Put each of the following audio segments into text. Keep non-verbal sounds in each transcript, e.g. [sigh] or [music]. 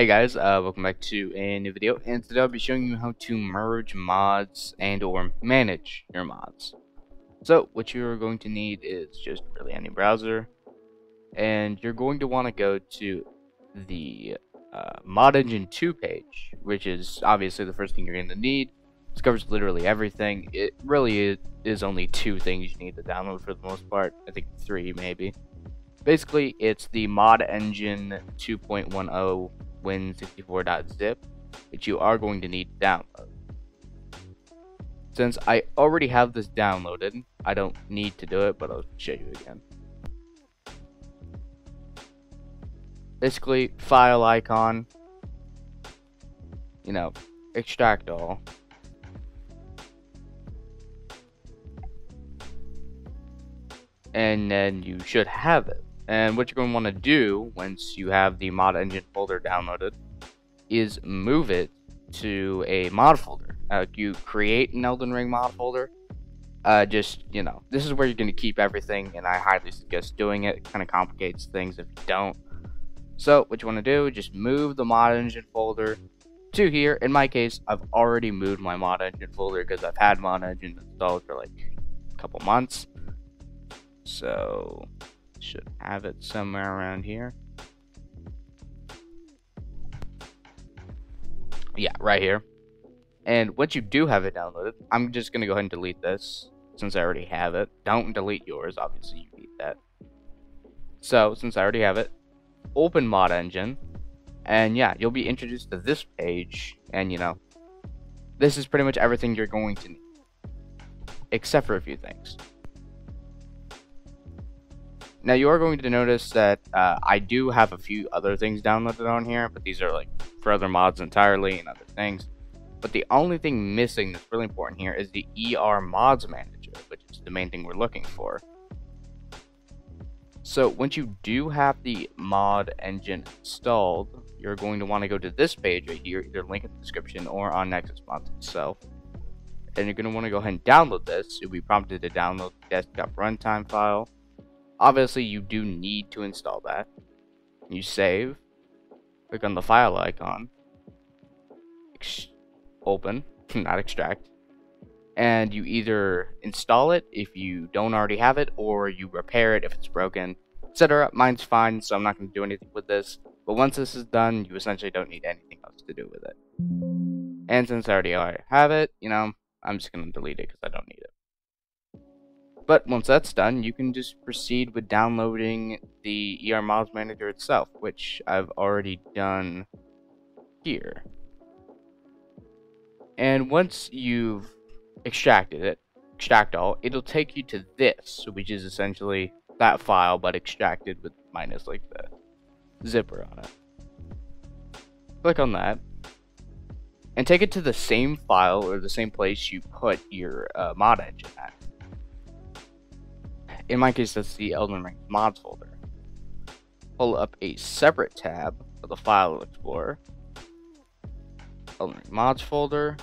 Hey guys, uh, welcome back to a new video, and today I'll be showing you how to merge mods and or manage your mods. So, what you're going to need is just really any browser, and you're going to want to go to the uh, Mod Engine 2 page, which is obviously the first thing you're going to need. This covers literally everything. It really is, is only two things you need to download for the most part. I think three, maybe. Basically, it's the Mod Engine 2.10 win64.zip, which you are going to need to download. Since I already have this downloaded, I don't need to do it, but I'll show you again. Basically, file icon, you know, extract all. And then you should have it. And what you're going to want to do once you have the mod engine folder downloaded is move it to a mod folder. Uh, you create an Elden Ring mod folder. Uh, just, you know, this is where you're going to keep everything, and I highly suggest doing it. It kind of complicates things if you don't. So, what you want to do, is just move the mod engine folder to here. In my case, I've already moved my mod engine folder because I've had mod engine installed for like a couple months. So, should have it somewhere around here. Yeah, right here. And once you do have it downloaded, I'm just going to go ahead and delete this since I already have it. Don't delete yours, obviously you need that. So, since I already have it, open Mod Engine, and yeah, you'll be introduced to this page, and you know, this is pretty much everything you're going to need, except for a few things. Now you are going to notice that uh, I do have a few other things downloaded on here, but these are like for other mods entirely and other things. But the only thing missing that's really important here is the ER Mods Manager, which is the main thing we're looking for. So once you do have the mod engine installed, you're going to want to go to this page right here, either link in the description or on Nexus Mods itself. And you're going to want to go ahead and download this. You'll be prompted to download the desktop runtime file Obviously, you do need to install that. You save, click on the file icon, open, [laughs] not extract, and you either install it if you don't already have it, or you repair it if it's broken, etc. Mine's fine, so I'm not going to do anything with this. But once this is done, you essentially don't need anything else to do with it. And since I already have it, you know, I'm just going to delete it because I don't need it. But once that's done, you can just proceed with downloading the ER Mods Manager itself, which I've already done here. And once you've extracted it, extract all, it'll take you to this, which is essentially that file, but extracted with minus like the zipper on it. Click on that, and take it to the same file or the same place you put your uh, mod engine at in my case, that's the Elden Ring mods folder. Pull up a separate tab of the File Explorer. Elden Ring mods folder.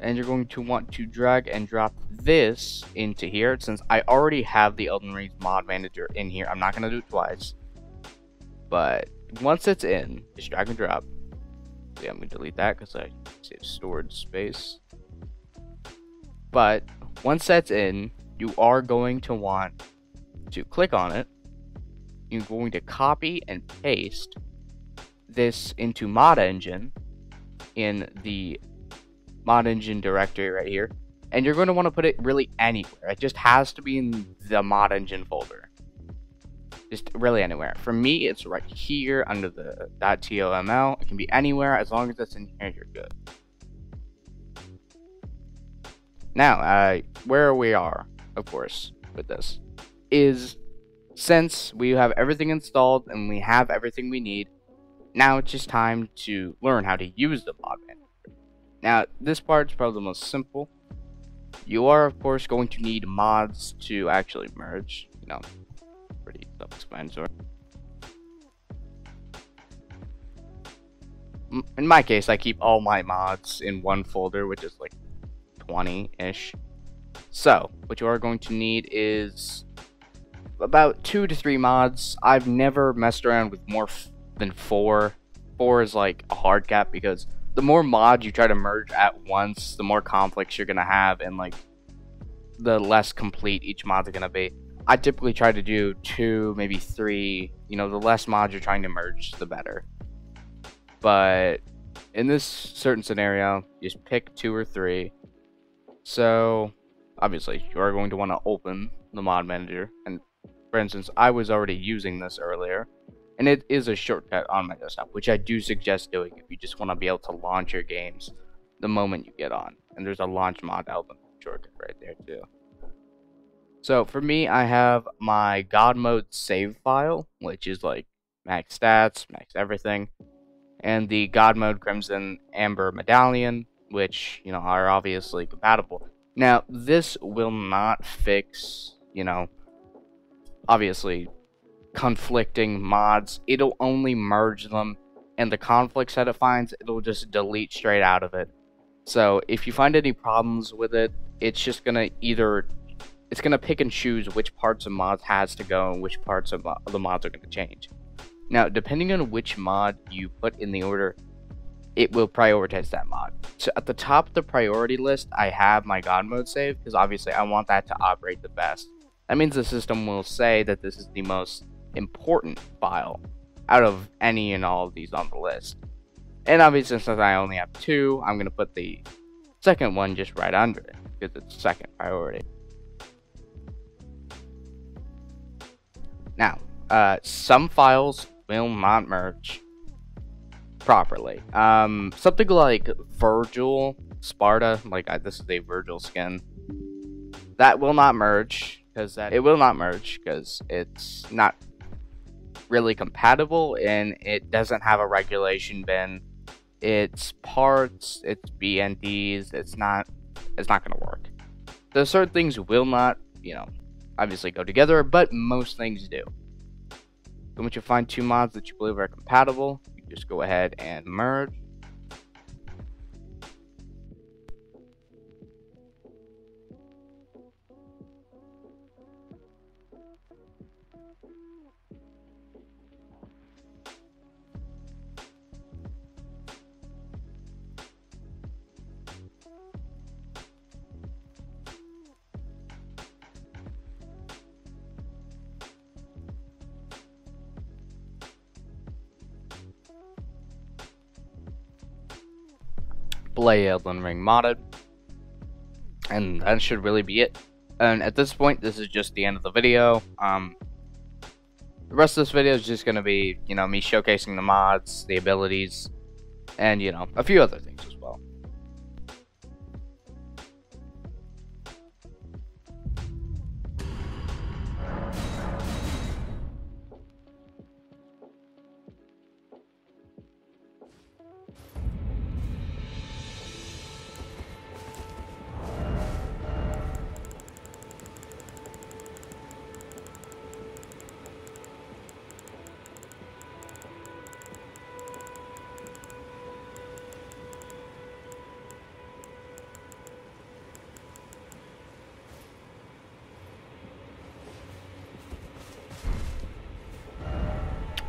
And you're going to want to drag and drop this into here. Since I already have the Elden Ring mod manager in here, I'm not going to do it twice. But once it's in, just drag and drop. Yeah, I'm going to delete that because I saved storage space. But once that's in, you are going to want to click on it. You're going to copy and paste this into Mod Engine in the Mod Engine directory right here. And you're going to want to put it really anywhere. It just has to be in the Mod Engine folder. Just really anywhere. For me, it's right here under the .toml. It can be anywhere. As long as it's in here, you're good. Now, uh, where we are of course, with this, is since we have everything installed and we have everything we need, now it's just time to learn how to use the mod manager. Now, this part is probably the most simple. You are, of course, going to need mods to actually merge. You know, pretty self-explanatory. In my case, I keep all my mods in one folder, which is like 20-ish. So, what you are going to need is about two to three mods. I've never messed around with more than four. Four is like a hard cap because the more mods you try to merge at once, the more conflicts you're gonna have, and like the less complete each mod's gonna be. I typically try to do two, maybe three. You know, the less mods you're trying to merge, the better. But in this certain scenario, just pick two or three. So, obviously, you are going to want to open the mod manager. And for instance, I was already using this earlier. And it is a shortcut on my desktop, which I do suggest doing if you just want to be able to launch your games the moment you get on. And there's a launch mod album shortcut right there too. So for me, I have my God mode save file, which is like max stats, max everything, and the God mode Crimson Amber Medallion, which you know are obviously compatible. Now this will not fix, you know, obviously conflicting mods. It'll only merge them, and the conflicts that it finds, it'll just delete straight out of it. So if you find any problems with it, it's just gonna either it's to pick and choose which parts of mods has to go and which parts of the mods are to change. Now, depending on which mod you put in the order, it will prioritize that mod. So at the top of the priority list, I have my God mode save because obviously I want that to operate the best. That means the system will say that this is the most important file out of any and all of these on the list. And obviously since I only have two, I'm going to put the second one just right under it because it's second priority. Now, uh, some files will not merge properly. Um, something like Vergil, Sparta, like uh, this is a Vergil skin, that will not merge because that it will not merge because it's not really compatible and it doesn't have a regulation bin. It's parts, it's BNDs, it's not, it's not gonna work. There's certain things will not, you know, obviously go together, but most things do. Once you find two mods that you believe are compatible, just go ahead and merge. Play Elden Ring modded. And that should really be it. And at this point, this is just the end of the video. Um, the rest of this video is just going to be, you know, me showcasing the mods, the abilities, and, you know, a few other things as well.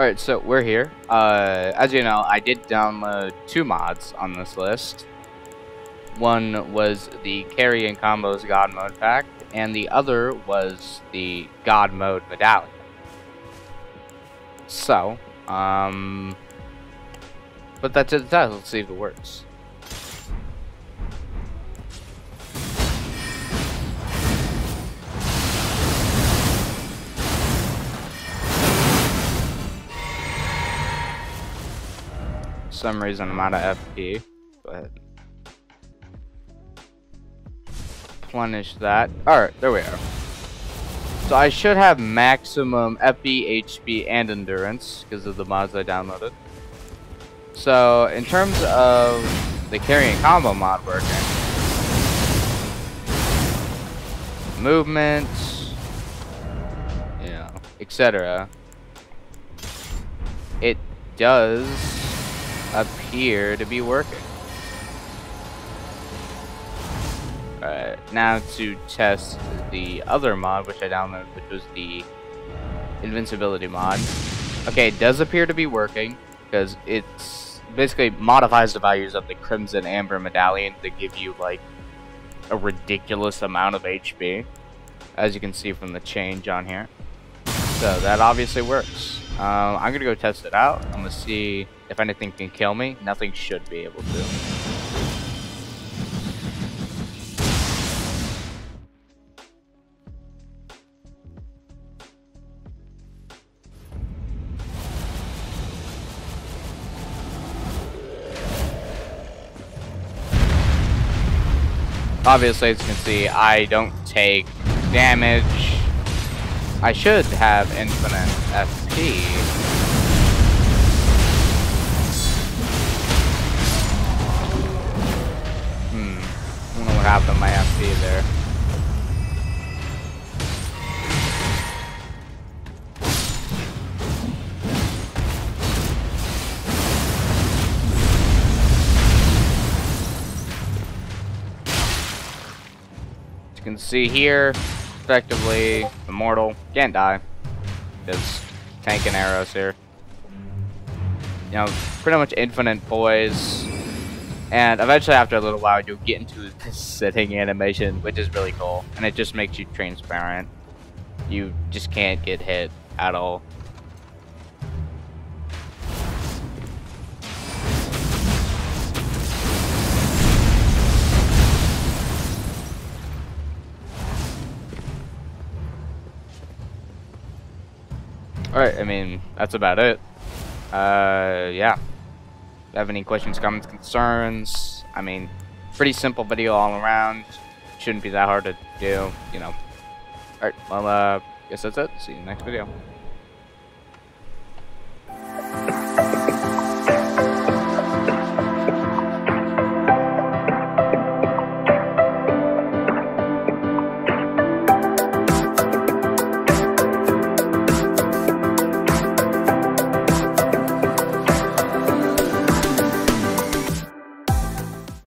Alright, so we're here. Uh, as you know, I did download two mods on this list. One was the Carry and Combos God Mode pack, and the other was the God Mode Medallion. So, um... Put that let's see if it works. Some reason I'm out of FP. Go ahead. Replenish that. Alright, there we are. So I should have maximum FP, HP, and endurance because of the mods I downloaded. So in terms of the carrying combo mod working, movement, you know, etc. It does appear to be working. Alright, now to test the other mod which I downloaded, which was the invincibility mod. Okay, it does appear to be working, because it's basically modifies the values of the Crimson Amber Medallion to give you, like, a ridiculous amount of HP, as you can see from the change on here. So that obviously works. Um, I'm gonna go test it out. I'm gonna see if anything can kill me. Nothing should be able to. Obviously, as you can see, I don't take damage. I should have infinite SP. Hmm. Don't know what happened to my SP there. As you can see here, effectively immortal. Can't die. Because tanking arrows here. You know, pretty much infinite poise. And eventually after a little while you'll get into [laughs] this sitting animation, which is really cool. And it just makes you transparent. You just can't get hit at all. Alright, I mean, that's about it. Uh, yeah. Have any questions, comments, concerns? I mean, pretty simple video all around. Shouldn't be that hard to do, you know. Alright, well, uh, guess that's it. See you next video.